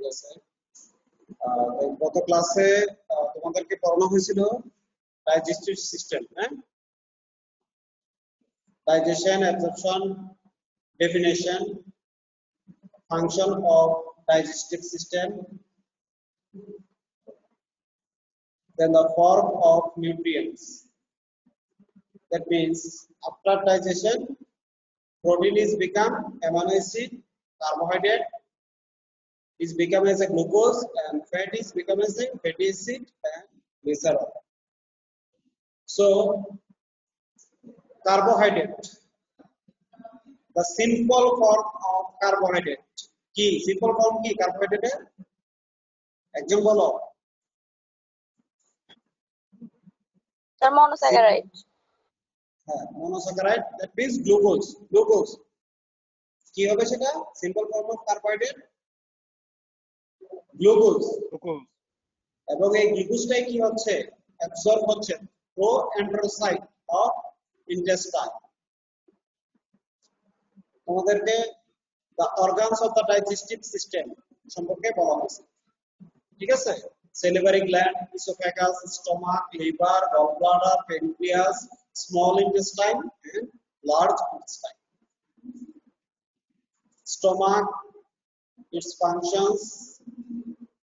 ঠিক আছে গত ক্লাসে তোমাদেরকে পড়ানো হয়েছিল ডাইজেস্টিভ সিস্টেম হ্যাঁ digestion, absorption, definition, function of digestive system, then the form of nutrients. That means after digestion, protein is become amino acid, carbohydrate is become as a glucose, and fat is become as a fatty acid and glycerol. So carbohydrate the simple form of carbohydrate কি simple form কি কার্বোহাইড্রেটের একজন বলো তার monosaccharide হ্যাঁ monosaccharide that means glucose glucose কি হবে সেটা simple form of carbohydrate glucose. এবং এই গ্লুকোজটাই কি হচ্ছে? অ্যাবসর্ব হচ্ছে প্রো এন্ড্রোসাইট অফ ইন্টেস্টাইন তোমাদেরকে the organs of the digestive system সম্পর্কে বলা হয়েছে। ঠিক আছে? Salivary gland oesophagus stomach liver gallbladder pancreas small intestine and large intestine stomach its functions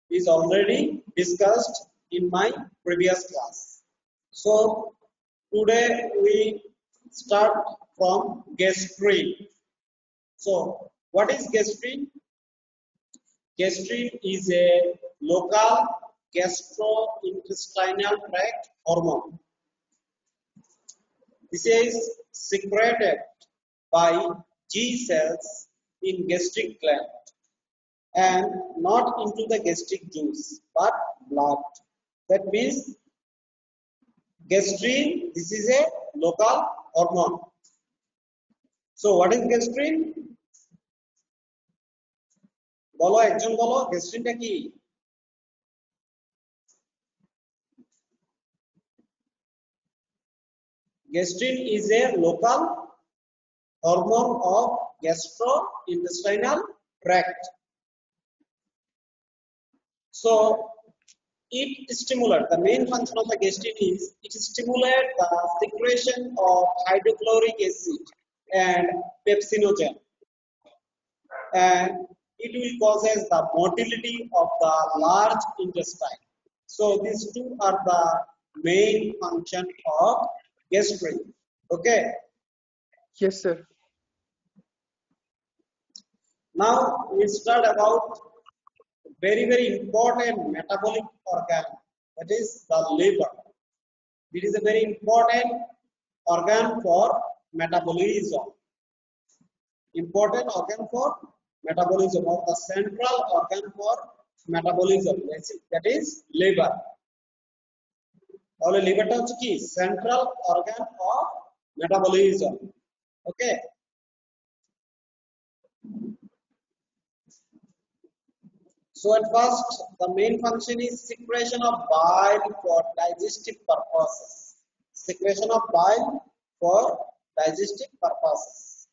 is already discussed in my previous class. So today we start from gastrin so what is gastrin gastrin is a local gastrointestinal tract hormone. This is secreted by G cells in gastric gland and not into the gastric juice but blood. That means gastrin, this is a local hormone. So what is gastrin? বলো একজন বলো গ্যাস্ট্রিনটা কি gastrin is a local hormone of gastrointestinal tract. So it stimulates, the main function of the gastrin is it stimulates the secretion of hydrochloric acid and pepsinogen. And it will causes the motility of the large intestine. So these two are the main function of gastrin. Okay. Yes, sir. Now we start about very very important metabolic organ that is the liver. It is a very important organ for metabolism. Important organ for metabolism or the central organ for metabolism that is liver. তাহলে লিভারটা হচ্ছে কি central organ of metabolism okay so at first, the main function is secretion of bile for digestive purposes. Secretion of bile for digestive purposes.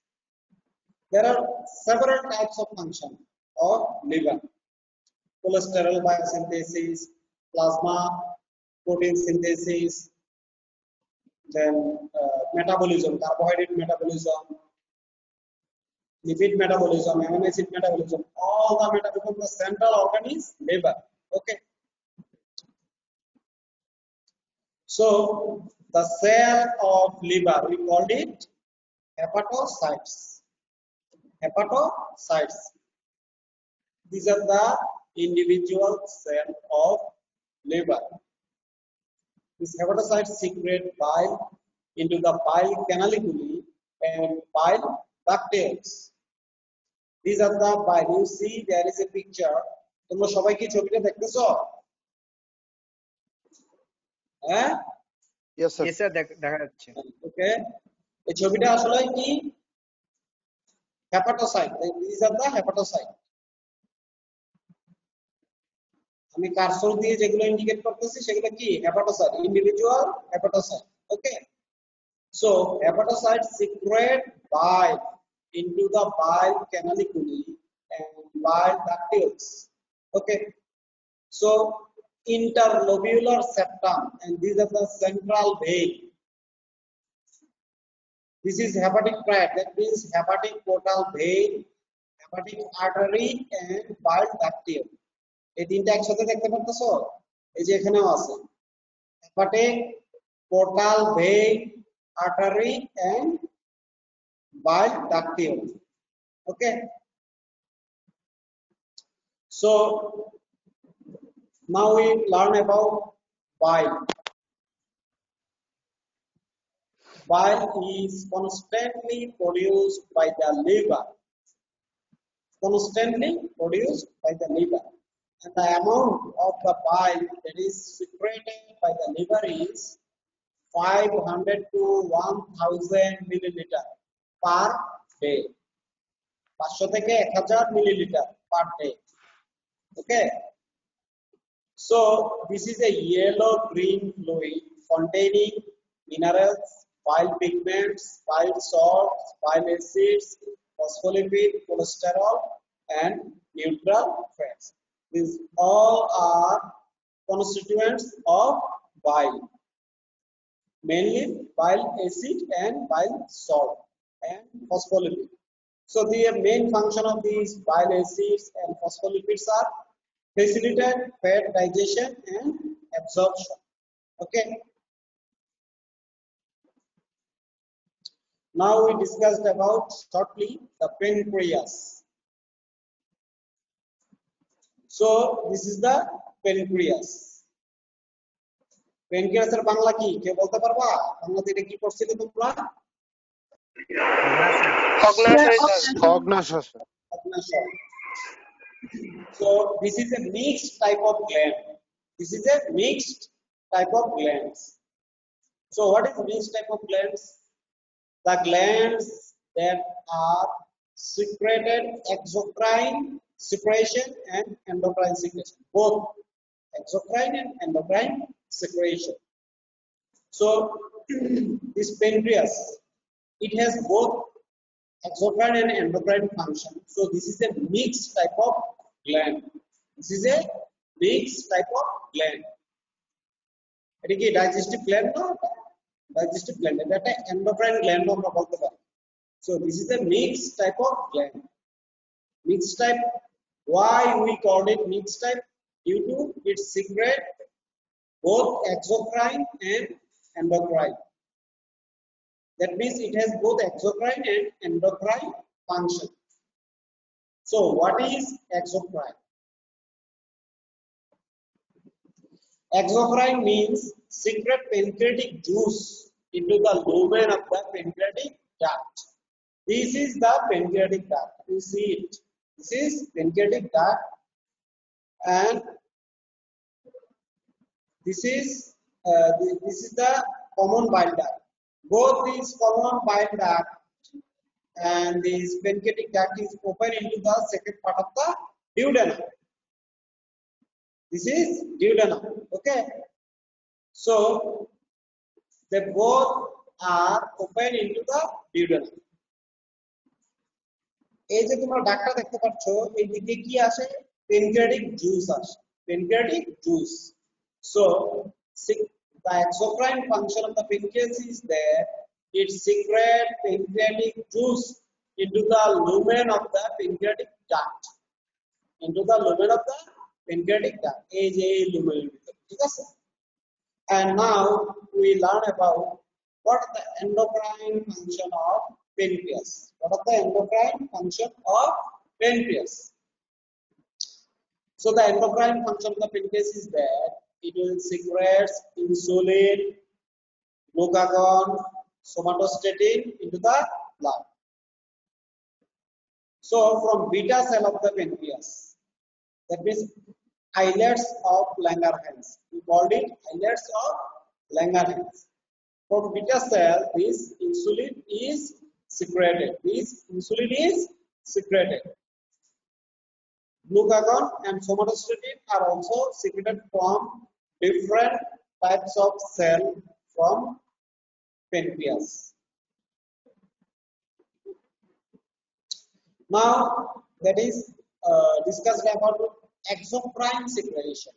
There are several types of function of liver. Cholesterol biosynthesis, plasma protein synthesis, then uh, metabolism, carbohydrate metabolism, lipid metabolism, amino acid metabolism, all the metabolism, the central organ is liver. Okay. So the cell of liver, we called it hepatocytes. Hepatocytes. These are the individual cell of liver. These hepatocytes secrete bile into the bile canaliculi and bile ductules. These are the bile. You see there is a picture. তোমরা সবাই কি ছবিটা দেখতেছো? হ্যাঁ? Yes, sir. এসে দেখা যাচ্ছে। Okay এই ছবিটা আসলে কি? Hepatocyte this are the hepatocyte আমি কারসর দিয়ে যেগুলো ইন্ডিকেট করতেছি সেগুলো কি? Hepatocyte individual hepatocyte okay so hepatocyte secrete bile into the bile canaliculi and bile ductules Okay. So interlobular septum and these are the central vein. This is hepatic tract. That means hepatic portal vein, hepatic artery and bile ductule. এই তিনটা একসাথে দেখতে পারতেছো এই যে এখানেও আছে hepatic portal vein artery bile duct. Okay. So now we learn about bile. Bile is constantly produced by the liver. Constantly produced by the liver. And the amount of the bile that is secreted by the liver is 500 to 1000 milliliters. Per day 500 থেকে 1000 milliliter per day okay so this is a yellow green fluid containing minerals bile pigments bile salts bile acids phospholipid cholesterol and neutral fats these all are constituents of bile mainly bile acid and bile salt and phospholipid. So the main function of these bile acids and phospholipids are facilitate fat digestion and absorption. Okay. Now we discussed about shortly the pancreas. So this is the pancreas. প্যানক্রিয়াসের Bangla কি কেউ বলতে পারবা বাংলাতে এটা কি করছিলে তোমরা So this is a mixed type of gland. This is a mixed type of glands. So what is mixed type of glands? The glands that are secreted exocrine secretion and endocrine secretion. Both exocrine and endocrine secretion. So this pancreas, it has both exocrine and endocrine function. So this is a mixed type of gland. This is a mixed type of gland. এটা কি digestive gland না digestive gland এটা একটা endocrine gland আমরা বলতে পারি so this is A mixed type of gland mixed type why we called it mixed type due to its secret both exocrine and endocrine that means it has both exocrine and endocrine function. So what is exocrine? Exocrine means secret pancreatic juice into the lumen of the pancreatic duct. This is the pancreatic duct. You see it. This is pancreatic duct and this is uh, this, this is the common bile duct both these common bile duct and this pancreatic duct is open into the second part of the duodenum. This is duodenum. Okay. So they both are open into the duodenum. এই যে তোমরা ডাকটা দেখতে পাচ্ছ এই দিকে কি আসে pancreatic juice আসে pancreatic juice so the exocrine function of the pancreas is there, it secretes pancreatic juice into the lumen of the pancreatic duct. Into the lumen of the pancreatic duct. Is a lumen. Yes. And now we learn about what is the endocrine function of pancreas. What is the endocrine function of pancreas? So the endocrine function of the pancreas is that it will secrete insulin, glucagon, somatostatin into the blood. So from beta cell of the pancreas, that means islets of Langerhans. We called it islets of Langerhans. From beta cell, this insulin is secreted. This insulin is secreted. Glucagon and somatostatin are also secreted from different types of cell from pancreas. Now that is uh, discussed about exocrine secretion.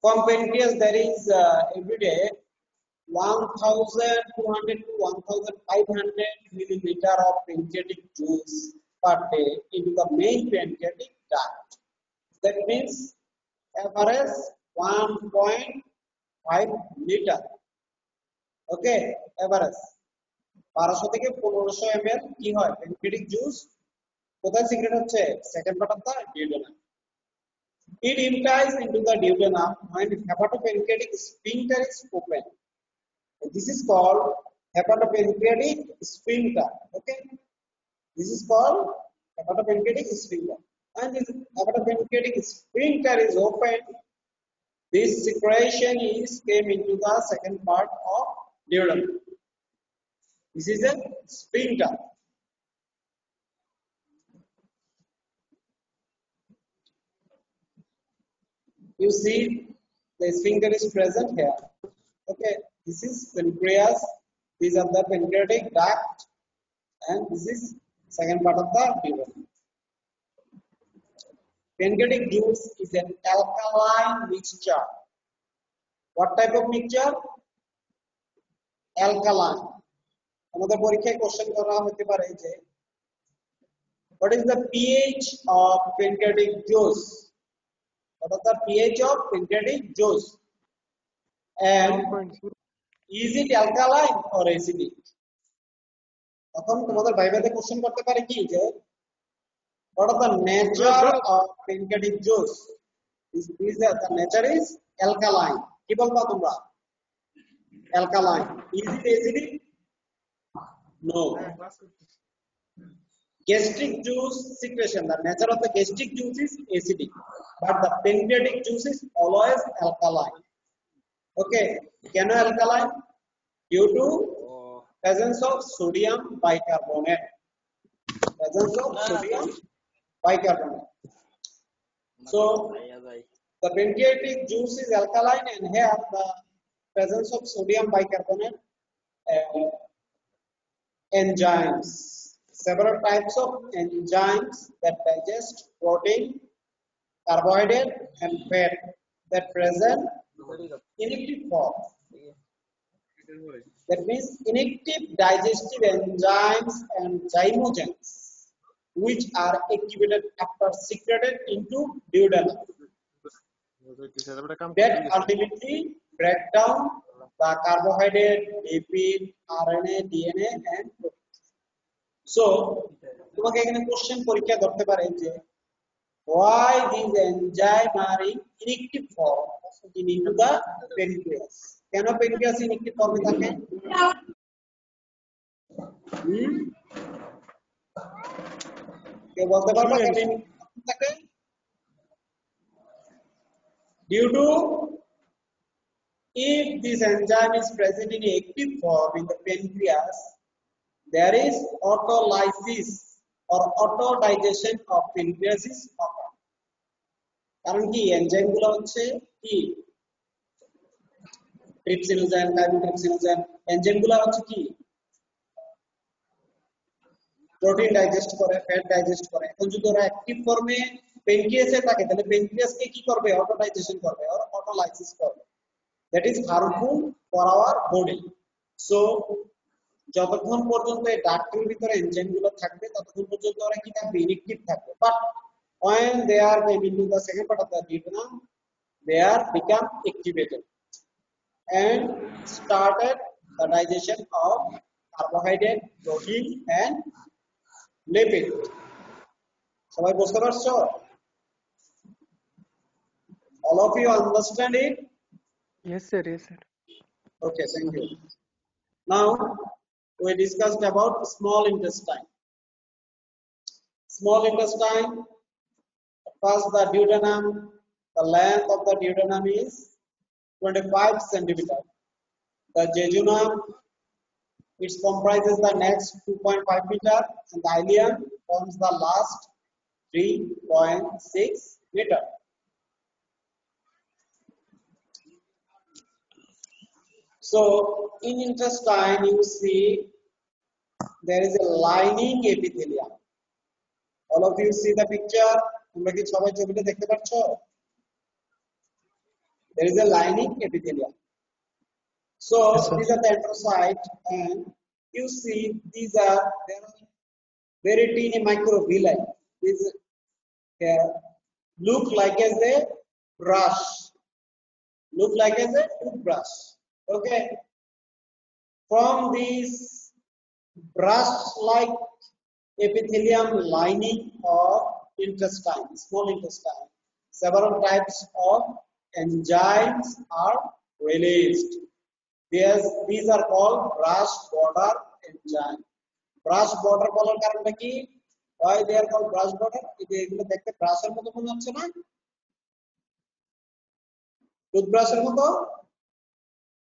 From pancreas, there is uh, every day 1,200 to 1,500 milliliter of pancreatic juice per day into the main pancreatic duct. That means average 1.5 liter. Okay, average. বারোশো থেকে পনেরোশো M L কি হয় pancreatic juice কোথায় secrete হচ্ছে second part of the duodenum It empties into the duodenum when hepatopancreatic sphincter is open. This is called hepatopancreatic sphincter. Okay, this is called hepatopancreatic sphincter. And this hepatopancreatic sphincter is open. This secretion is came into the second part of duodenum. This is a sphincter. You see the sphincter is present here. Okay, this is pancreas. These are the pancreatic duct, and this is second part of the duodenum. Pancreatic juice is an alkaline mixture. What type of mixture? Alkaline. আমাদের পরীক্ষায় question করা হতে পারে যে what is the pH of pancreatic juice? What is the pH of pancreatic juice? And is it alkaline or acidic? তখন তোমাদের ভাইভাতে question করতে পারে কি যে what is the nature of pancreatic juice? Is, is the, the nature is alkaline. কি বলবা তোমরা? Alkaline. Is it acidic? No. Gastric juice secretion. The nature of the gastric juice is acidic, but the pancreatic juice is always alkaline. Okay, can you alkaline? Due to presence of sodium bicarbonate. Presence of sodium bicarbonate. So the pancreatic juice is alkaline, and here the presence of sodium bicarbonate and enzymes. Several types of enzymes that digest protein, carbohydrate, and fat that present inactive form. That means inactive digestive enzymes and zymogens, which are activated after secreted into duodenum. That ultimately break down the carbohydrate, lipid, RNA, DNA, and protein. So, তোমাকে এখানে question পরীক্ষা করতে পারে যে why these enzyme are in inactive form in into the pancreas কেন pancreas inactive form থাকে হুম? কেউ বলতে পারবে থাকে due to if this enzyme is present in active form in the pancreas there is autolysis or auto of pancreas is occur কারণ কি এনজাইমগুলো হচ্ছে কি ট্রিপসিনোজেন কাইমোট্রিপসিনোজেন এনজাইমগুলো হচ্ছে কি প্রোটিন ডাইজেস্ট করে ফ্যাট ডাইজেস্ট করে এখন যদি ওরা অ্যাক্টিভ ফর্মে পেনক্রিয়াসে থাকে তাহলে পেনক্রিয়াসকে কি করবে অটো ডাইজেশন করবে আর অটোলাইসিস করবে that is harmful for our body so যতক্ষণ পর্যন্ত এই ডাক্টের ভিতরে এনজাইম গুলো থাকবে ততক্ষণ পর্যন্ত ওরা কি থাকবে ইনএক্টিভ থাকবে but when they are came into the second part of the duodenum they are become activated and started the digestion of carbohydrate protein and lipid সবাই বুঝতে পারছো all of you understand it Yes, sir. Yes, sir. Okay, thank you. Now we discussed about small intestine. Small intestine, first the duodenum, the length of the duodenum is 25 centimeter. The jejunum, it comprises the next 2.5 meter and the ileum forms the last 3.6 meter. So in intestine, you see there is a lining epithelium. all of you see the picture তোমরা কি সবাই ছবিটা দেখতে পাচ্ছো there is a lining epithelium so Yes, these are the enterocyte and you see these are there are very teeny microvilli. These uh, look like as a brush. Look like as a toothbrush. Okay? From these brush like epithelium lining of intestine small intestine several types of enzymes are released these, are called brush border and enzyme brush border বলার কারণটা কি why they are called brush border এই যে এগুলো দেখতে ব্রাশের মতো মনে হচ্ছে না টুথব্রাশের মতো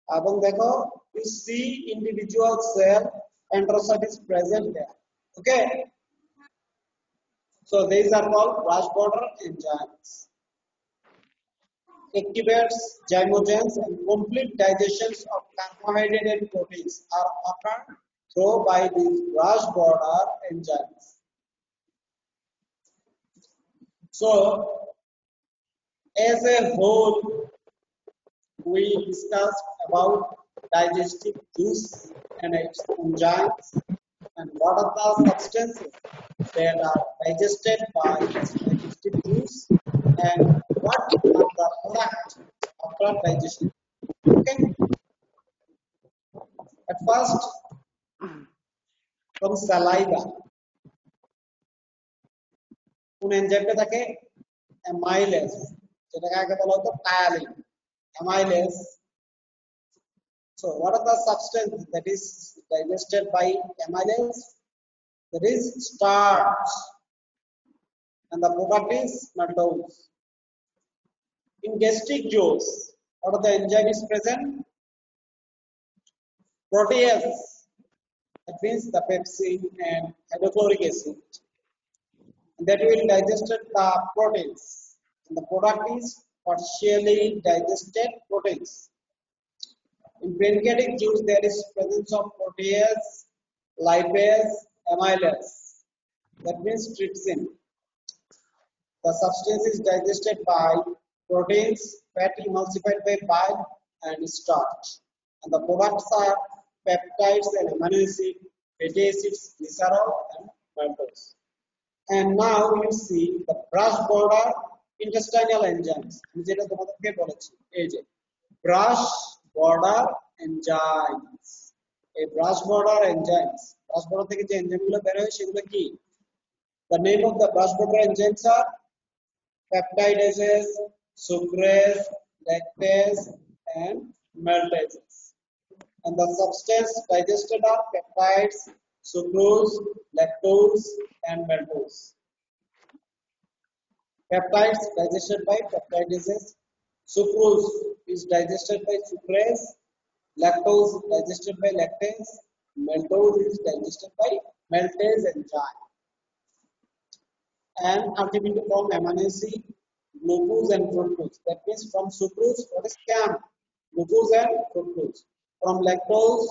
এবং দেখো you see individual cell enterocyte is present there okay so these are called brush border and enzymes activates zymogens and complete digestions of carbohydrate and proteins are occurred through by these brush border enzymes so as a whole we discussed about digestive juice and its enzymes and what are the substances that are digested by digestive juice and what after digestion. Okay. At first, from saliva, কোন এনজাইমটা থাকে amylase যেটাকে আগে বলা হতো ptyalin amylase. So what are the substance that is digested by amylase? That is starch. And the product is maltose. In gastric juice, what are the enzyme is present? Protease. That means the pepsin and hydrochloric acid. And that will digest the proteins. And the product is partially digested proteins. In pancreatic juice, there is presence of protease, lipase, amylase. That means trypsin. The substance is digested by proteins, fat emulsified by bile, and starch. And the products are peptides and amino acid, fatty acids, glycerol, and maltose. And now you see the brush border intestinal enzymes আমি যেটা তোমাদেরকে বলেছি এই যে brush border enzymes এই brush border enzymes brush border থেকে যে এনজাইমগুলো বের হয় সেগুলো কি the name of the brush border enzymes are peptidases sucrase lactase and maltases and the substance digested are peptides sucrose lactose and maltose Peptides digested by peptidases. Sucrose is digested by sucrase. Lactose digested by lactase. Maltose is digested by maltase enzyme. And ultimately from amino acid, glucose and fructose. That means from sucrose, what is CAM? Glucose and fructose. From lactose,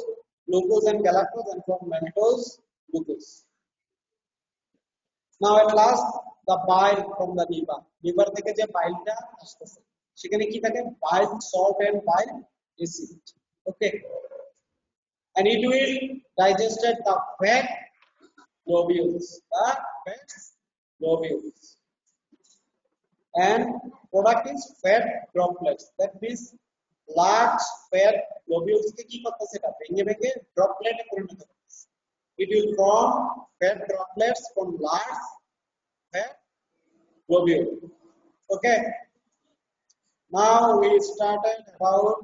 glucose and galactose, and from maltose, glucose. Now at last the bile from the liver. liver থেকে যে বাইলটা আসতেছে সেখানে কি থাকে bile salt and bile acid. Okay. And it will digested the fat globules. The fat globules. And product is fat droplets. That means large fat globules কে কি করতেছে এটা ভেঙে ভেঙে ড্রপলেটে পরিণত করতেছে it will form fat droplets from large fat globule okay now we started about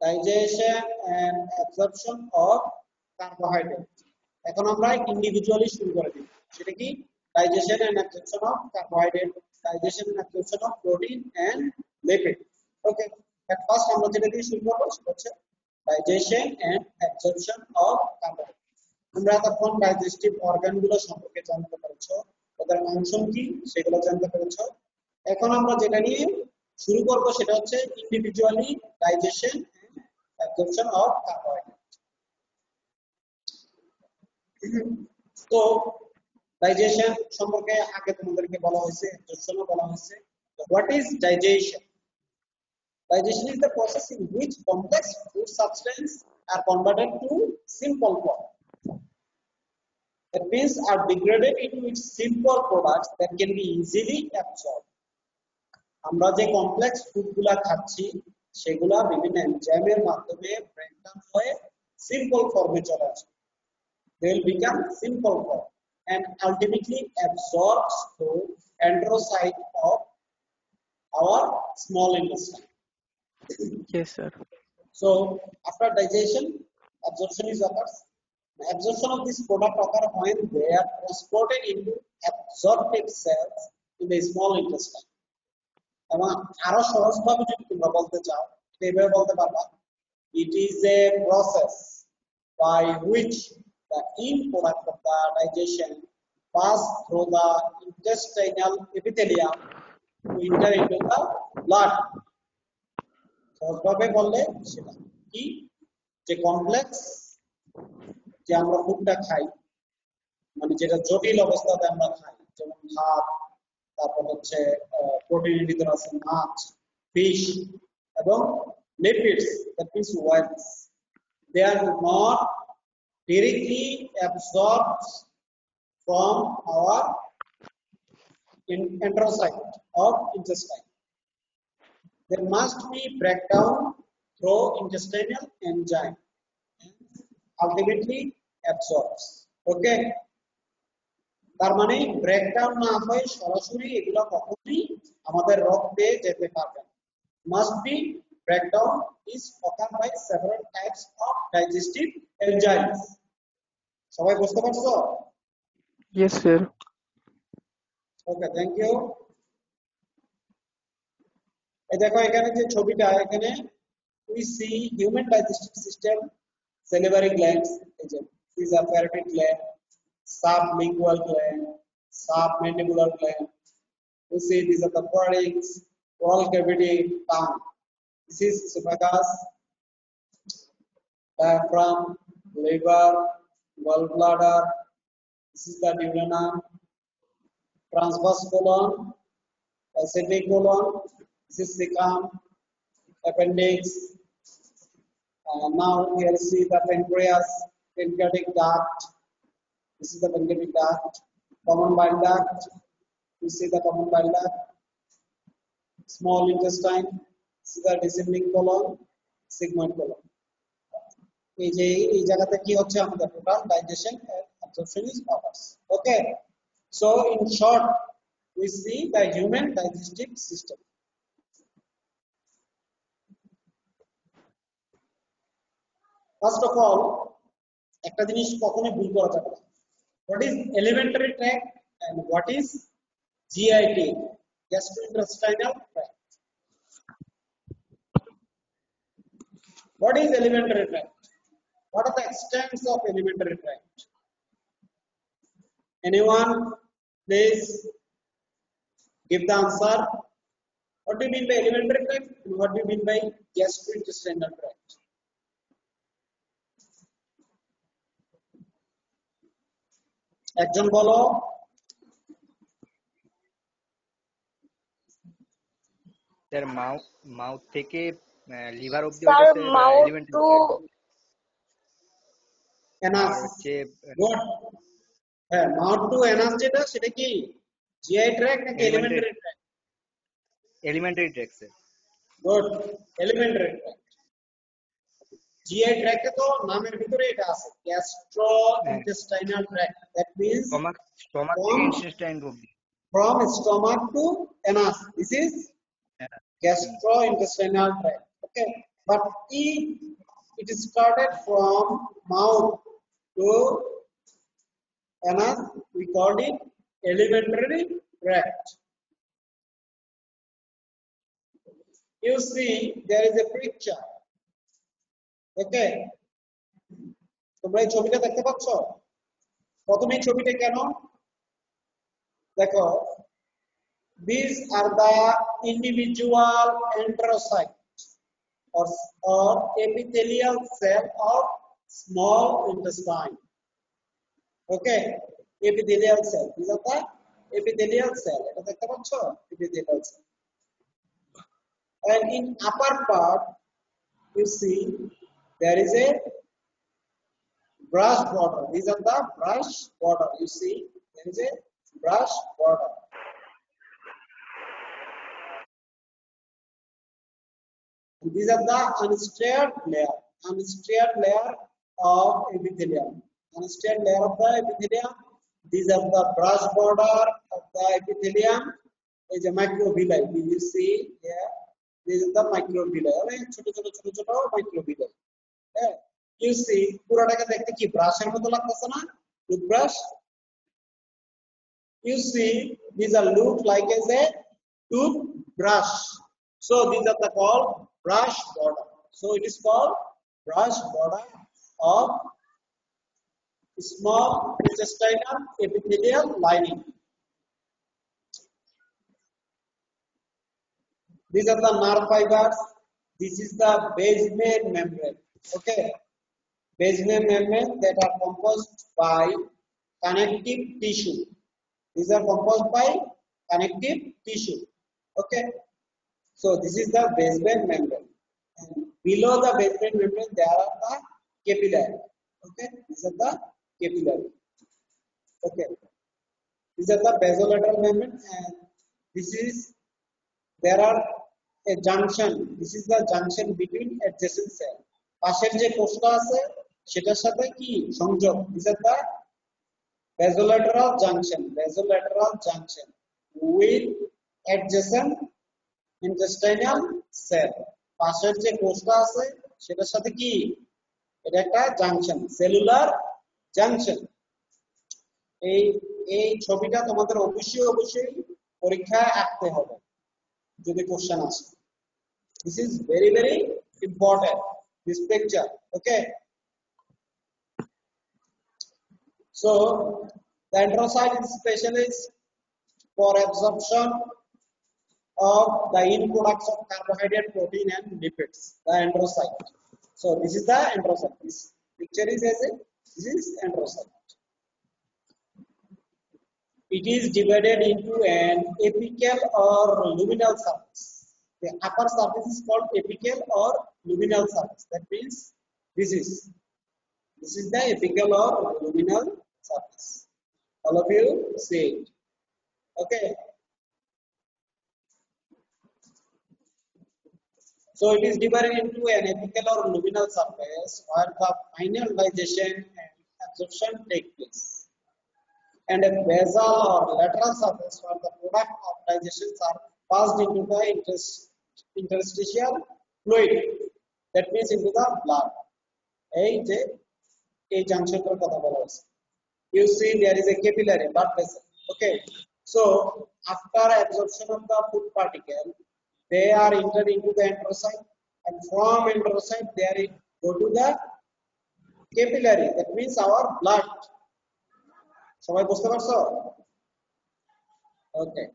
digestion and absorption of carbohydrate এখন আমরা individually শুরু করে দিই সেটা কি digestion and absorption of carbohydrate and absorption of protein and lipid. Okay at first আমরা যেটা দিয়ে শুরু করব? সেটা হচ্ছে digestion and absorption of carbohydrate আমরা এতক্ষণ ডাইজেস্টিভ অর্গানগুলো সম্পর্কে জানতে পেরেছ, ওদের ফাংশন কি সেগুলো জানতে পেরেছ। এখন আমরা যেটা নিয়ে শুরু করব সেটা হচ্ছে individually digestion and absorption of carbohydrate তো ডাইজেশন সম্পর্কে আগে তোমাদেরকে বলা হয়েছে শোনা বলা হয়েছে। What is digestion digestion is the process in which complex food substance are converted to simple form that means are degraded in which simple product that can be easily absorb আমরা যে কমপ্লেক্স ফুডগুলা খাচ্ছি, সেগুলা বিভিন্ন এনজাইমের মাধ্যমে brain হয়ে simple ফর্মে চলে আসে। They will become simple form and ultimately absorbs through enterocyte of our small intestine. Yes, sir. So after digestion, absorption is occurs. Absorption of this product occurs when they are transported into absorptive cells in the small intestine. এবং আরো সহজভাবে যদি তোমরা বলতে চাও এভাবে বলতে পারবা it is a process by which the end product of the digestion pass through the intestinal epithelium to enter into the blood সহজভাবে বললে সেটা কি যে কমপ্লেক্স যে আমরা ফুডটা খাই মানে যেটা জটিল অবস্থাতে আমরা খাই যেমন ভাত তারপর হচ্ছে প্রোটিনের ভিতরে আছে মাছ ফিশ এবং lipids that means oils they are not directly absorbed from our enterocyte of intestine there must be breakdown through intestinal enzyme ultimately absorbs okay তার মানে ব্রেকডাউন না হয়ে সরাসরি এগুলো কখনোই আমাদের রক্তে যেতে পারবে must be breakdown is occurred by several types of digestive enzymes সবাই বুঝতে পারছো Yes, sir. Okay thank you এই দেখো এখানে যে ছবিটা এখানে we see human digestive system salivary glands এই যে these are parotid gland sublingual gland submandibular gland we see these are the pharynx oral cavity tongue this is esophagus diaphragm liver gallbladder this is the duodenum transverse colon ascending colon this is cecum appendix. Uh, now here see the pancreas pancreatic duct. This is the pancreatic duct. Common bile duct. You see the common bile duct? Small intestine. This is the descending colon sigmoid colon এই যে এই জায়গাতে কি হচ্ছে আমাদের total digestion absorption is occurs okay so in short we see the human digestive system first of all একটা জিনিস কখনোই ভুল করা যাবে না what is elementary tract and what is GIT gastrointestinal tract what is elementary tract What are the extents of alimentary tract? Anyone? Please give the answer. What do you mean by alimentary tract? And what do you mean by gastrointestinal tract? একজন বলো sir mouth থেকে liver অবধি sir anus হচ্ছে good হ্যাঁ mouth to anus যেটা সেটা কি GI tract নাকি Elementary. Elementary tract elementary tract sir good elementary tract GI ট্র্যাকে তো নামের ভিতরে এটা আছে gastro intestinal tract that means stomach stomach থেকে From- ইন্টেস্টাইন অবধি from stomach to anus this is gastrointestinal tract okay but if it is started from mouth to anus we call it alimentary tract you see there is a picture okay তোমরা এই ছবিটা দেখতে পাচ্ছ প্রথমে ছবিটা কেন দেখো these are the individual enterocytes or, or epithelial cell of small intestine okay epithelial cell these are the epithelial cell এটা দেখতে পাচ্ছ epithelial cell and in upper part you see there is a brush border these are the brush border you see there is a brush border These are the unstraight layer, unstraight layer of epithelium. Unstirred layer of the epithelium. These are the brush border of the epithelium. Is a microvilli. We you see here. This is the microvilli. Right? ছোট ছোট ছোট ছোট microvilli. You see, পুরাটাকে দেখতে কি ব্রাশের মতো লাগতেছে না? Toothbrush you see these are look like as a toothbrush so these are the called brush border so it is called brush border of small intestinal epithelial lining these are the nerve fibers this is the basement membrane okay basement membrane that are composed by connective tissue these are composed by connective tissue. Okay. So this is the basement membrane. And below the basement membrane, there are the capillary. Okay. These are the capillary. Okay. These are the basolateral membrane, and this is there are a junction. This is the junction between adjacent cell. পাশের যে কোষটা আছে সেটার সাথে কি সংযোগ this are the basolateral junction basolateral junction with adjacent intestinal cell পাশের যে কোষটা আছে সেটার সাথে কি এটা একটা জাংশন সেলুলার জাংশন এই এই ছবিটা তোমাদের অবশ্যই অবশ্যই পরীক্ষায় আঁকতে হবে যদি কোশ্চেন আসে this is very very important this picture okay So the enterocyte is specialist for absorption of the end products of carbohydrate, protein, and lipids. The enterocyte. So this is the enterocyte. This picture is as a this is enterocyte. It is divided into an apical or luminal surface. The upper surface is called apical or luminal surface. That means this is this is the apical or luminal surface. All of you see it. Okay. So it is divided into an apical or luminal surface where the final digestion and absorption take place. And a basal or lateral surface where the product of digestions are passed into the interst- interstitial fluid. That means into the blood. এই যে এই জাংশনটার কথা বলা হয়েছে you see there is a capillary blood vessel okay so after absorption of the food particle they are entered into the enterocyte and from enterocyte they are go to the capillary that means our blood সবাই বুঝতে পারছো okay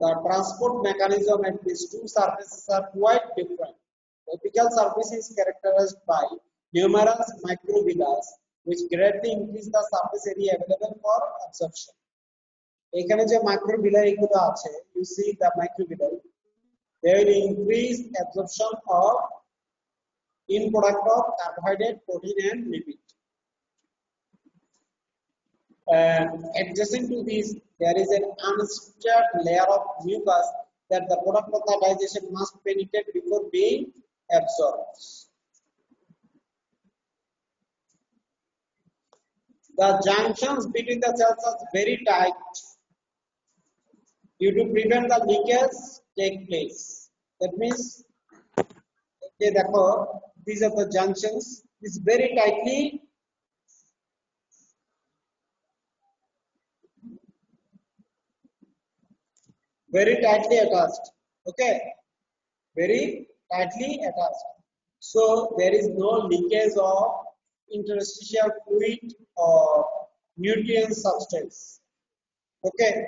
the transport mechanism at these two surfaces are quite different the apical surface is characterized by numerous microvilli which greatly increase the surface area available for absorption. এখানে যে microvilli গুলো আছে you see the microvilli they will increase absorption of in product of carbohydrate protein and lipid and adjacent to this there is an unstirred layer of mucus that the product of the digestion must penetrate before being the junctions between the cells are very tight due to prevent the leakage take place. That means, okay, therefore, these are the junctions. It's very tightly very tightly attached. Okay, very tightly attached. So there is no leakage of interstitial fluid or nutrient substance. Okay,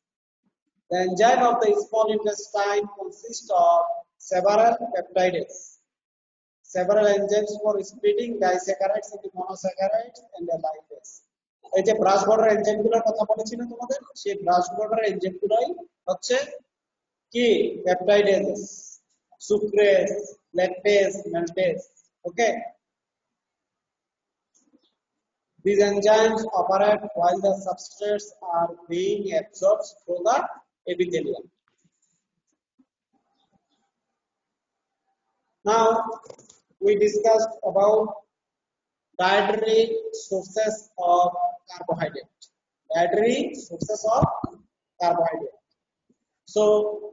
the enzyme of the small intestine consists of several peptides several enzymes for splitting disaccharides into monosaccharides and the lipase এই যে brush border এনজাইমগুলোর কথা বলেছি না তোমাদের সেই brush border enzyme গুলাই হচ্ছে কি peptidase sucrase lactase maltase okay These enzymes operate while the substrates are being absorbed through the epithelium. Now, we discussed about dietary sources of carbohydrate. Dietary sources of carbohydrate. So,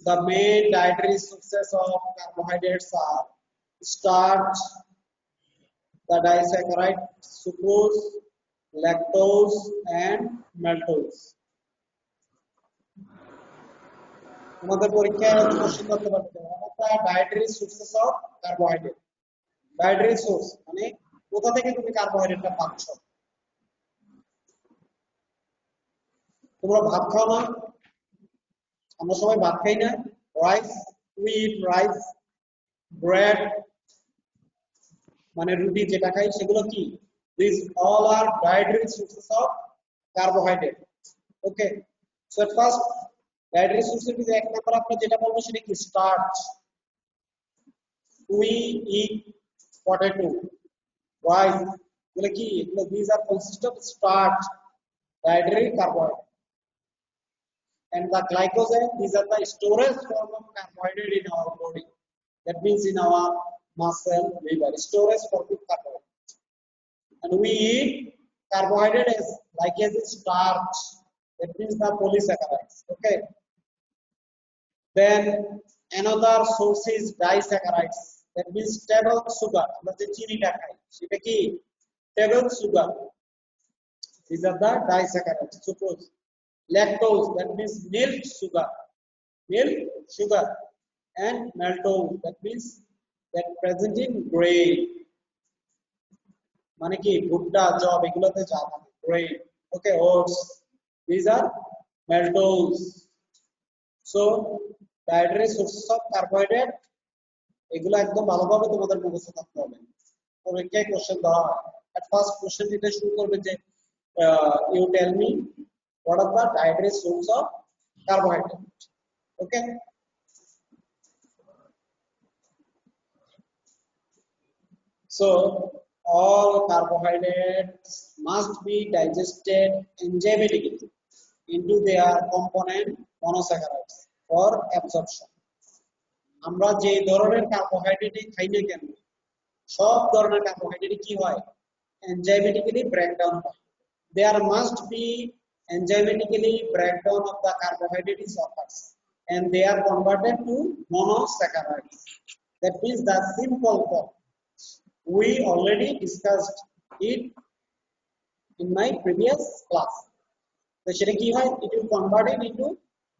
the main dietary sources of carbohydrates are starch, the disaccharide sucrose, lactose, and maltose. আমাদের পরীক্ষায় question করতে পারবে একটা dietary sources of carbohydrate dietary source মানে কোথা থেকে তুমি কার্বোহাইড্রেটটা পাচ্ছ? তোমরা ভাত খাও না? আমরা সবাই ভাত খাই না? Rice we eat rice bread মানে রুটি যেটা খাই, সেগুলো কি? This all are dietary sources of carbohydrate okay so first dietary সোর্সের ভিতরে এক নাম্বার আমরা যেটা বলবো সেটা কি starch we eat potato rice এগুলো কি এগুলো this are consist of starch dietary carbohydrate and the glycogen these are the storage form of carbohydrate in our body that means in our muscle liver storage form of carbohydrate and we eat carbohydrate as like as a starch that means the polysaccharides okay then another source is disaccharides that means table sugar আমরা যে চিনিটা খাই সেটা কি table sugar these are the disaccharides sucrose lactose that means milk sugar milk sugar and maltose that means that present in grain মানে কি ভুট্টা job এগুলোতে যা থাকে grain okay oats these are maltose so dietary sources of carbohydrate এগুলো একদম ভালোভাবে তোমাদের মুখস্থ থাকতে হবে। পরীক্ষায় কোশ্চেন ধরা হয় অ্যাট ফার্স্ট কোশ্চেন দিতে শুরু করবে যে you tell me what are the dietary source of carbohydrate okay so all carbohydrate must be digested enzymatic into their component monosaccharides for absorption আমরা যে ধরনের কার্বোহাইড্রেট খাই না কেন সব ধরনের কার্বোহাইড্রেট কি হয় enzymatically breakdown হয় there must be enzymatically breakdown of the carbohydrate is occurs and they are converted to monosaccharides that means the simple form we already discussed it in my previous class তো সেটা কি হয় it will convert it into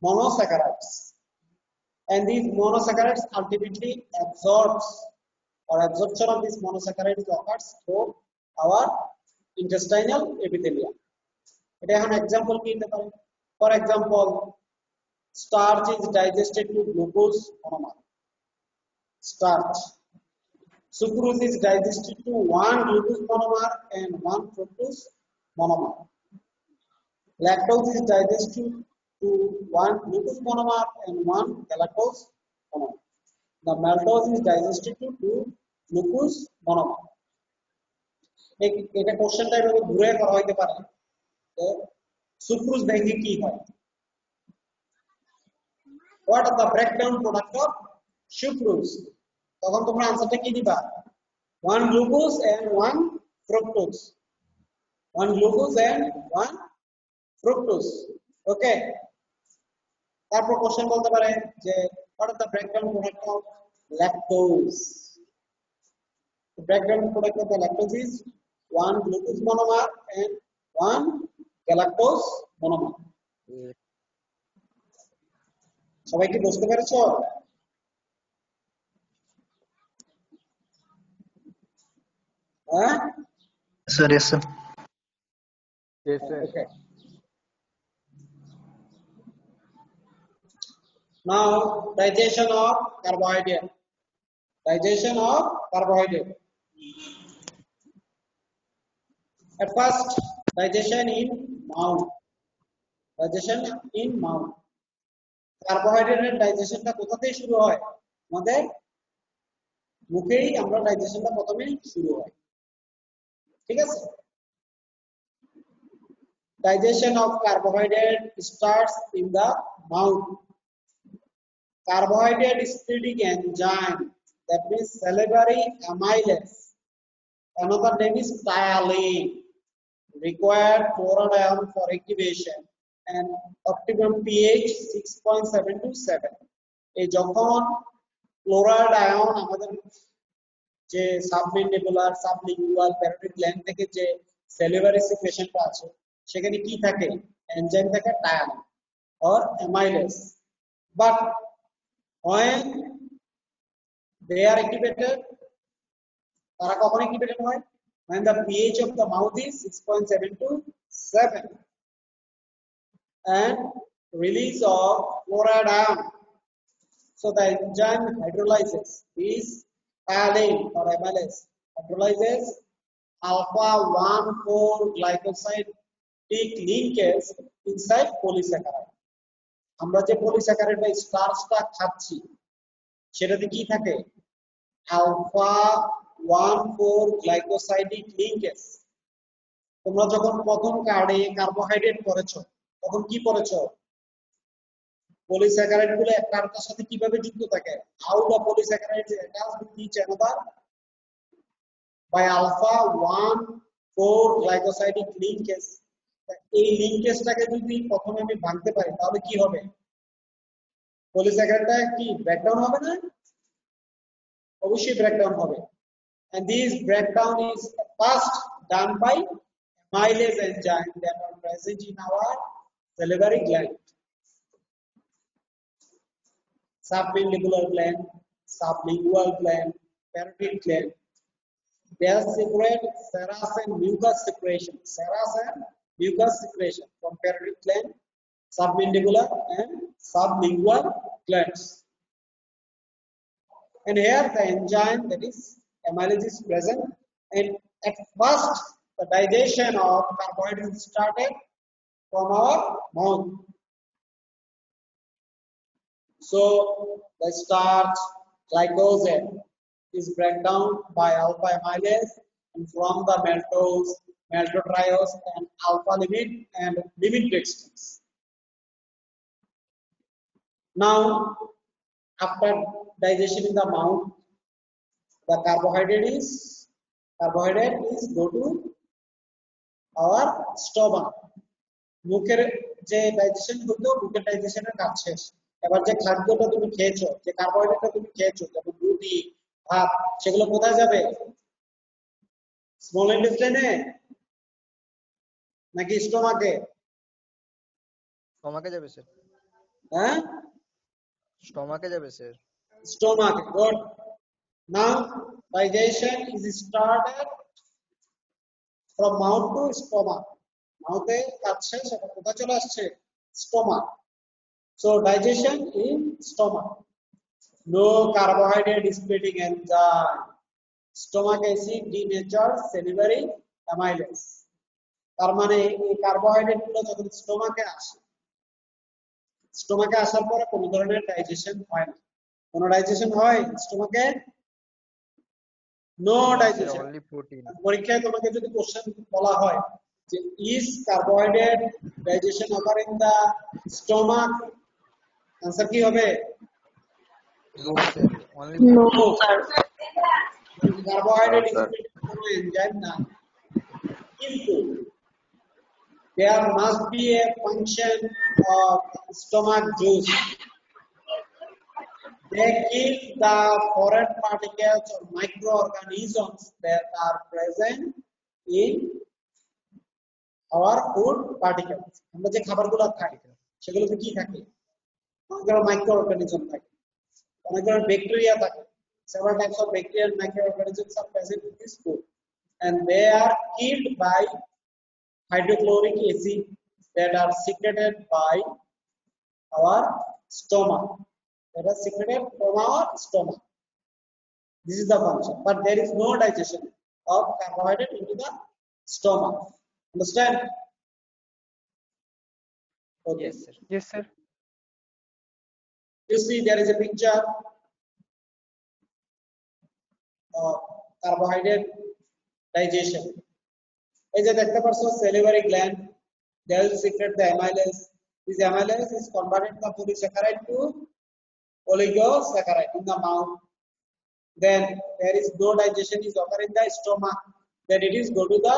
monosaccharides and these monosaccharides ultimately absorbs or absorption of these monosaccharides occurs through our intestinal epithelium এটা এখন example কি দিতে পারে for example starch is digested to glucose monomer starch sucrose is digested to one glucose monomer and one fructose monomer lactose is digested to one glucose monomer and one galactose monomer the maltose is digested to two glucose monomer এ- এটা কোশ্চেনটা এভাবে ঘুরে করা হইতে পারে sucrose ভেঙে কি হয় what are the breakdown product of sucrose তখন তোমরা আনসারটা কি দিবা one glucose and one fructose one glucose and one fructose ওকে তারপর কোশ্চেন বলতে পারে যে what are the breakdown product of lactose The breakdown product of the lactose is one glucose monomer and one galactose monomer সবাই কি বুঝতে পেরেছ হ্যাঁ yes, sir. Yes, sir. Now, digestion of carbohydrate. Digestion of carbohydrate. At first, digestion in mouth. Digestion in mouth. কার্বোহাইড্রেটের ডাইজেশনটা কোথা থেকে শুরু হয় আমাদের মুখেই আমরা ডাইজেশনটা প্রথমে শুরু হয় ঠিক আছে digestion of carbohydrate starts in the mouth. Carbohydrate splitting enzyme, that means salivary amylase. Another name is ptyalin, required chlorodiol for activation and optimum pH 6.7 to 7. এই যখন ক্লোরাইড আয়ন আমাদের যে সাবমেন্ডিবুলার সাবলিঙ্গুয়াল প্যারোটিড গ্ল্যান্ড থেকে যে salivary সিক্রেশনটা আছে সেখানে কি থাকে এনজাইম থাকে ptyalin or amylase but when they are activated তারা কখন activated হয়? When the pH of the mouth is 6.7 to 7 and release of chloride ion. So the enzyme hydrolyzes is ptyalin or amylase. Hydrolyzes alpha 1 4 glycoside linkage inside polysaccharide. আমরা যে polysaccharide বা স্টার্চটা খাচ্ছি সেটাতে কি থাকে? Alpha one four glycosidic linkage তোমরা যখন প্রথম কার্ডে কার্বোহাইড্রেট করেছ তখন কি করেছ পলিস্যাকারাইডগুলো একটা আরেকটার সাথে কীভাবে যুক্ত থাকে? How the polysaccharide attach with each another by alpha one four glycosidic linkage এই লিঙ্কেজটাকে যদি প্রথমে আমি ভাঙতে পারি তাহলে কি হবে পলিস্যাকারাইডটা কি ব্রেকডাউন হবে না অবশ্যই ব্রেকডাউন হবে and this breakdown is first done by amylase enzyme that are present in our salivary gland submandibular gland sublingual gland parotid gland they separate serous and mucus secretion serous and mucus secretion from parotid gland submandibular and sublingual glands. And here the enzyme that is amylase is present. And at first the digestion of carbohydrates started from our mouth. So the starch glycose is break down by alpha amylase and from the maltose maltotriose and alpha limit and limit dextrose now after digestion in the mouth the carbohydrate is carbohydrate is go to our stomach মুখের যে digestion হতো মুখের ডাইজেশনের কাজ শেষ এবার যে খাদ্যটা তুমি খেয়েছো যে কার্বোহাইড্রেটটা তুমি খেয়েছো যেমন রুটি ভাত সেগুলো কোথায় যাবে স্মল ইন্টেস্টাইনে নাকি স্টোমাকে স্টমাকে যাবে স্যার হ্যাঁ স্টমাকে যাবে sir stomach good now digestion is started from mouth to stomach মাউথে কাছে সেটা কোথায় চলে আসছে stomach so digestion in stomach no carbohydrate splitting enzyme stomach acid denature salivary amylase তার মানে এই কার্বোহাইড্রেট গুলো যখন স্টোমাকে আসে স্টোমাকে আসার পরে কোনো ধরনের ডাইজেশন হয় না কোনো ডাইজেশন হয় স্টোমাকে নো ডাইজেশন অনলি প্রোটিন পরীক্ষায় তোমাকে যদি কোশ্চেন বলা হয় যে is carbohydrate digestion occur in the stomach answer কি হবে no sir only No, sir. Carbohydrate Sir. কোনো এনজাইম না কিন্তু there must be a function of stomach juice they kill the foreign particles or microorganisms that are present in our food particles আমরা যে খাবারগুলো খাই সেগুলোতে কি থাকে অনেক ধরনের মাইক্রো অর্গানিজম থাকে অনেক ধরনের ব্যাকটেরিয়া থাকে several types of bacteria and microorganisms are present in this food and they are killed by hydrochloric acid that are secreted by our stomach. That are secreted from our stomach. This is the function. But there is no digestion of carbohydrate into the stomach. Understand? Okay. Yes, sir. Yes, sir. you see there is a picture of carbohydrate digestion এই যে দেখতে পাচ্ছ salivary gland they will secrete the amylase this amylase is converted from polysaccharide to oligosaccharide in the mouth then there is no digestion is occur in the stomach then it is go to the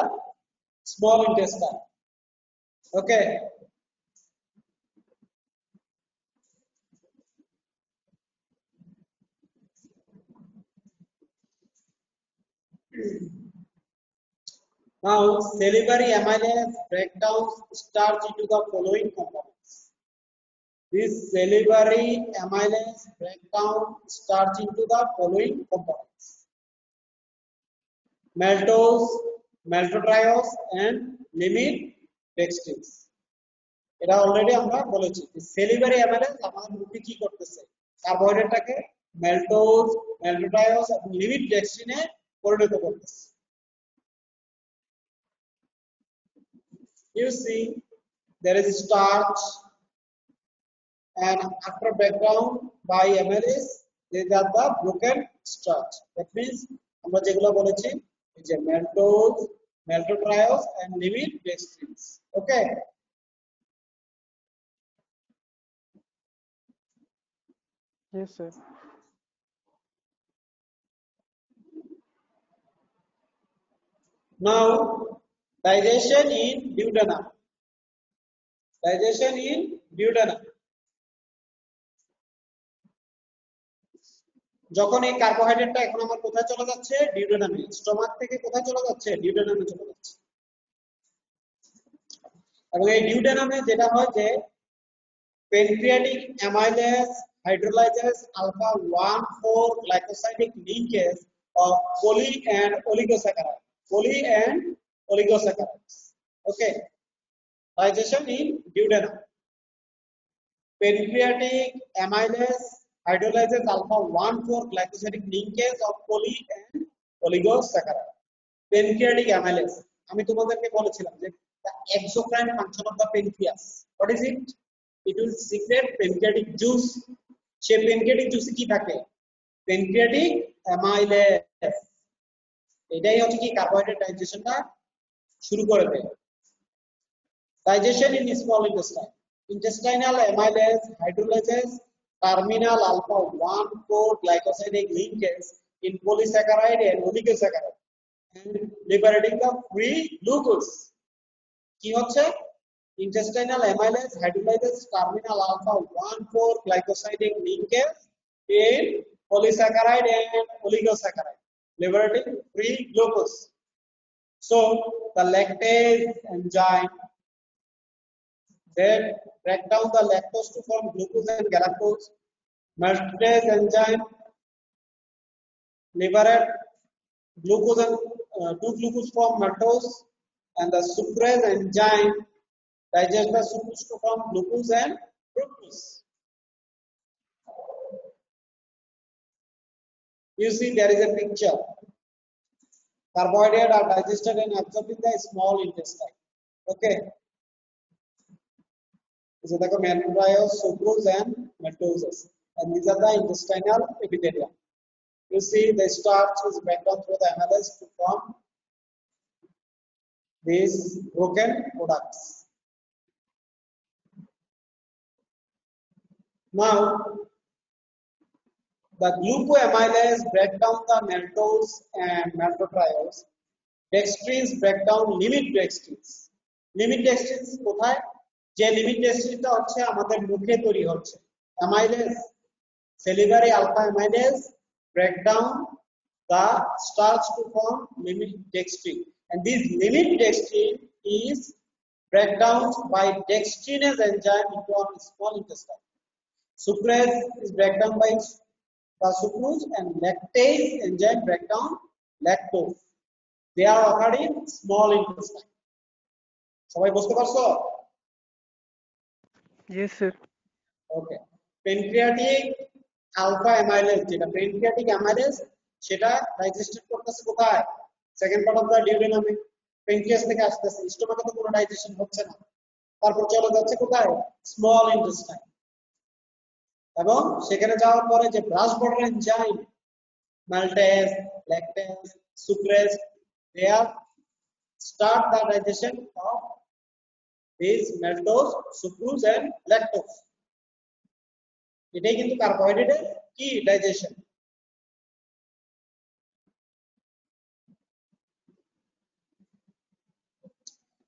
small intestine okay Now, salivary amylase break down starch into the following components. This salivary amylase break down starch into the following components. Maltose, maltotriose and limit dextrins. এটা already আমরা বলেছি salivary amylase আমাদের মুখে কি করতেছে কার্বোহাইড্রেটটাকে ম্যালটোজ ম্যালটোট্রায়োস এবং limit ডেক্সট্রিনে পরিণত করতেছে you see there is start and after background by amylase these are the broken start that means আমরা যেগুলো বলেছি যে maltose maltotriose and limit dextrins okay? Yes sir. Now digestion in duodenum. Digestion in duodenum. যখন এই কার্বোহাইড্রেটটা এখন আমার কোথায় চলে যাচ্ছে? ডিউডেনামে স্টোমাক থেকে কোথায় চলে যাচ্ছে? ডিউডেনামে চলে যাচ্ছে। এবং এই ডিউডেনামে যেটা হয় যে pancreatic amylase hydrolyses alpha 1 4 glycosidic linkage of poly and oligosaccharide poly and oligosaccharides okay digestion in duodenum pancreatic amylase hydrolyzes alpha 1 4 glycosidic linkage of poly and oligosaccharide pancreatic amylase আমি তোমাদেরকে বলেছিলাম যে the exocrine function of the pancreas what is it it will secrete pancreatic juice say pancreatic juice কি থাকে pancreatic amylase এটাই হচ্ছে কি carbohydrate ডাইজেশনটা শুরু করে দেয় digestion in small intestine intestinal amylase hydrolyzes terminal alpha 1 glycosidic linkage in polysaccharide and oligosaccharide and liberating the free glucose কি হচ্ছে intestinal amylase hydrolyzes terminal alpha 1 4 glycosidic linkage in polysaccharide and oligosaccharide liberating free glucose so the lactase enzyme then break down the lactose to form glucose and galactose. Maltase enzyme liberate glucose and uh, two glucose from maltose, and the sucrase enzyme digest the sucrose to form glucose and fructose. You see, there is a picture. Carbohydrates are digested and absorbed in the small intestine. Okay. So the maltose, sucrose, and maltoses. And these are the intestinal epithelium. You see, the starch is bent broken through the amylase to form these broken products. Now, the glucoamylase break down the maltose and maltotriose. Dextrins break down limit dextrins. Limit dextrins কোথায় যে limit ডেস্ট্রিনটা হচ্ছে আমাদের মুখে তৈরি হচ্ছে amylase salivary alpha amylase break down the starch to form limit dextrin and this limit dextrin is breakdown by dextrinase enzyme into a small intestine. Sucrase is breakdown by the sucrose and lactase enzyme breakdown lactose. They are occurred in small intestine. সবাই বুঝতে পারছ? Yes, sir. Okay pancreatic alpha amylase যেটা pancreatic amylase সেটা digested করতেছে কোথায়? Second part of the ডিউডেনামে pancreas থেকে আসতেছে। স্টোমাকে তো কোনো ডাইজেশন হচ্ছে না। তারপর চলে যাচ্ছে কোথায়? স্মল ইন্টেস্টাইন এবং সেখানে যাওয়ার পরে যে brush border enzyme maltase lactase sucrase they are start the digestion of these maltose sucrose and lactose এটাই কিন্তু কার্বোহাইড্রেটের কি ডাইজেশন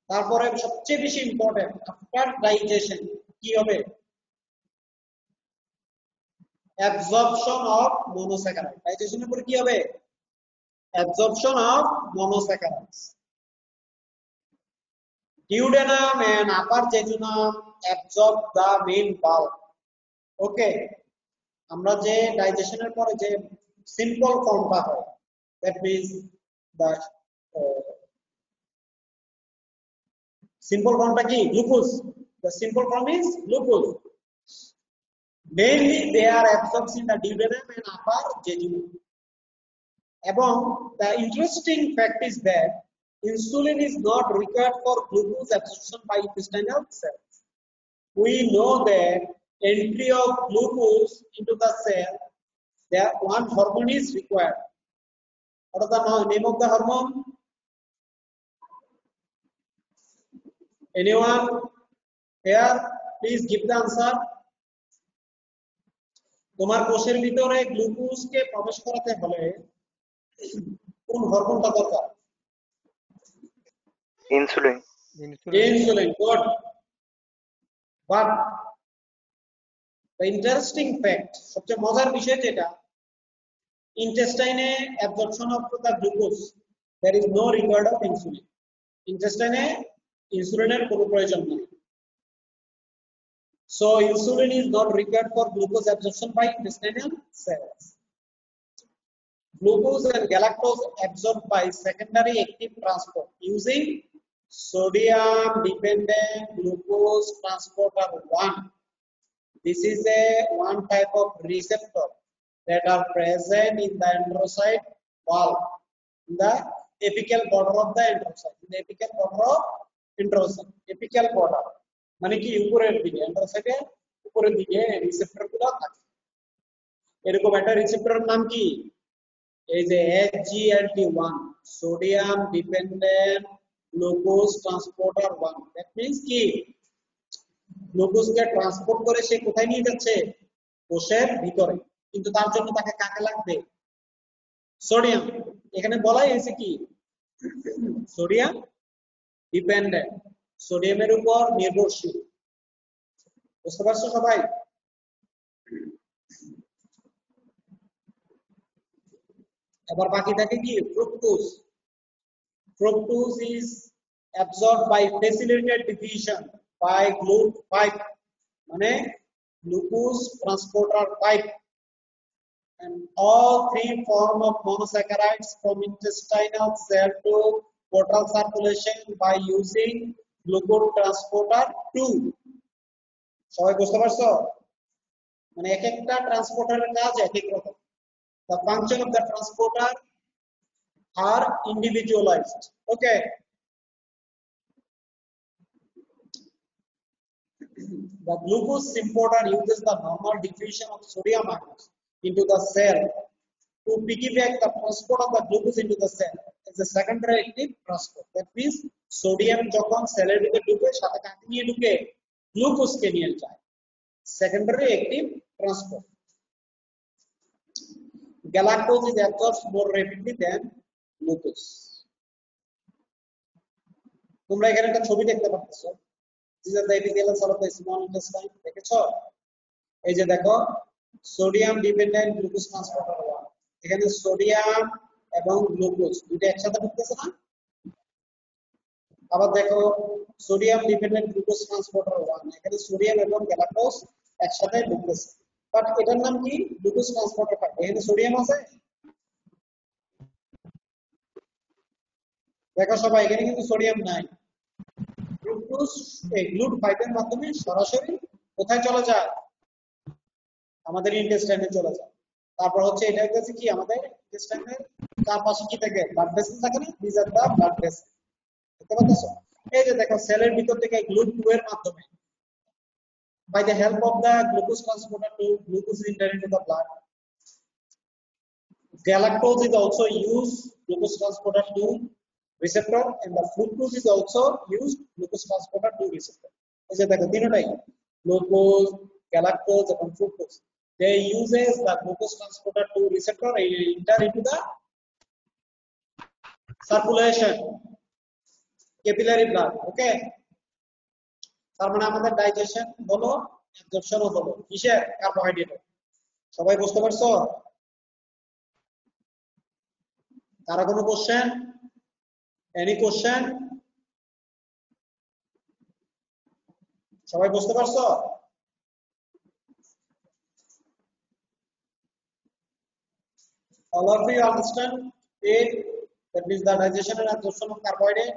তারপরে সবচেয়ে বেশি ইম্পর্টেন্ট আফটার ডাইজেশন কি হবে অ্যাবজর্পশন অফ মনোস্যাকারাইড ডাইজেশনের পরে কি হবে? Absorption of monosaccharides duodenum and upper jejunum okay আমরা যে ডাইজেশনের পরে যে সিম্পল ফর্মটা হয় দ্যাট মিন্স দ্য সিম্পল ফর্মটা কি? Glucose the simple form is glucose Mainly they are absorbed in the duodenum and upper jejunum. Above, the interesting fact is that insulin is not required for glucose absorption by intestinal cells. We know that entry of glucose into the cell, there one hormone is required. What is the name of the hormone? Anyone here? Please give the answer. তোমার কোষের ভিতরে গ্লুকোজকে প্রবেশ করাতে হলে কোন হরমোনটা দরকার? Insulin. Insulin. Good. But the interesting fact সবচেয়ে মজার বিষয় যেটা ইন্টেস্টাইনে absorption of the glucose there is no required of insulin ইন্টেস্টাইনে ইনসুলিনের কোনো প্রয়োজন নেই। So insulin is not required for glucose absorption by intestinal cells. Glucose and galactose absorbed by secondary active transport using sodium dependent glucose transporter 1 this is a one type of receptor that are present in the enterocyte wall in the apical border of the enterocyte in the apical border of enterocyte apical border মানে কি উপরের দিকে? এন্টারোসাইটে উপরের দিকে রিসেপ্টরগুলো থাকে এরকম একটা রিসেপ্টরের নাম কি? এই যে HGLT1 sodium dependent glucose transporter 1 that means কি? গ্লুকোজকে ট্রান্সপোর্ট করে সে কোথায় নিয়ে যাচ্ছে? কোষের ভিতরে। কিন্তু তার জন্য তাকে কাকে লাগবে? সোডিয়াম এখানে বলাই হয়েছে কি? সোডিয়াম ডিপেন্ডেন্ট সোডিয়ামের উপর নির্ভরশীল বুঝতে পারছ সবাই এবার বাকি থাকে কি fructose fructose is absorbed by facilitated diffusion by glut pipe মানে glucose transporter pipe and all three form of monosaccharides from intestinal cell to portal circulation by using glucose transporter 2 সবাই বুঝতে পারছ মানে এক একটা ট্রান্সপোর্টারের কাজ এক এক রকম the function of the transporter are individualized okay The glucose importer uses the normal diffusion of sodium ions into the cell to piggyback the transport of the glucose into the cell as a secondary active transport. That means sodium যখন সেলের ভিতরে ঢুকে, সাথে কাকে নিয়ে ঢুকে গ্লুকোজকে নিয়ে যায় সেকেন্ডারি একটি transport galactose is absorbed more rapidly then glucose তোমরা এখানে একটা ছবি দেখতে পাচ্ছো। This is the epithelial cell of the small intestine দেখেছ? এই যে দেখো সোডিয়াম ডিপেন্ডেন্ট গ্লুকোজ ট্রান্সপোর্টার এখানে সোডিয়াম এবং গ্লুকোজ দুটো একসাথে ঢুকতেছে না? আবার দেখো sodium dependent glucose transporter one এখানে সোডিয়াম এবং গ্যালাক্টোজ একসাথে ঢুকতেছে বাট এটার নাম কি? গ্লুকোজ ট্রান্সপোর্টার ফাইভ এখানে সোডিয়াম আছে? দেখো সবাই, এখানে কিন্তু সোডিয়াম নাই। গ্লুকোজ এই গ্লুট ফাইভের মাধ্যমে সরাসরি কোথায় চলে যায়? আমাদের ইন্টেস্টাইনে চলে যায়। তারপর হচ্ছে এটা হচ্ছে কি? আমাদের ইন্টেস্টাইনের চারপাশে কি থাকে? ব্লাড ভেসেল থাকে না? This are the blood vessel দেখতে পাচ্ছ এই যে দেখো সেলের ভিতর থেকে গ্লুট টু এর মাধ্যমে by the help of the glucose transporter 2 glucose is entered into the blood galactose is also used glucose transporter 2 receptor and the fructose is also used glucose transporter 2 receptor এই যে দেখো তিনটাই glucose galactose এবং fructose they uses the glucose transporter 2 receptor enter into the circulation capillary blood okay তার মানে আমাদের digestion হলো অ্যাবজর্পশনও হলো কিসের কার্বোহাইড্রেট সবাই বুঝতে পারছ কারও কোনো কোশ্চেন এনি কোশ্চেন সবাই বুঝতে পারছ all of you understand it that means the digestion and absorption of carbohydrate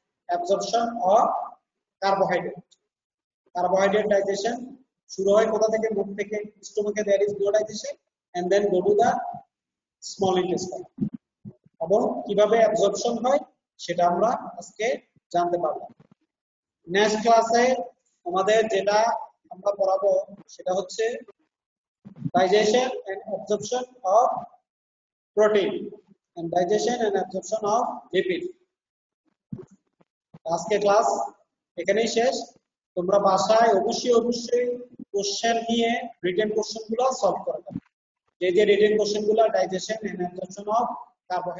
absorption of carbohydrate. Carbohydrate digestion শুরু হয় কোথা থেকে? মুখ থেকে, স্টমাকে there is digestion and then go to the small intestine এবং কীভাবে অ্যাবজর্পশন হয়? সেটা আমরা আজকে জানতে পারলাম নেক্সট ক্লাসে আমাদের যেটা আমরা পড়াবো, সেটা হচ্ছে digestion and absorption of protein and digestion and absorption of lipid আজকে ক্লাস এখানেই শেষ। তোমরা বাসায় অবশ্যই অবশ্যই কোশ্চেন নিয়ে রিটেন কোশ্চেনগুলো সলভ করবে যে যে রিটেন কোশ্চেনগুলো ডাইজেশন এন্ড অফ কার্বোহাইড্রেট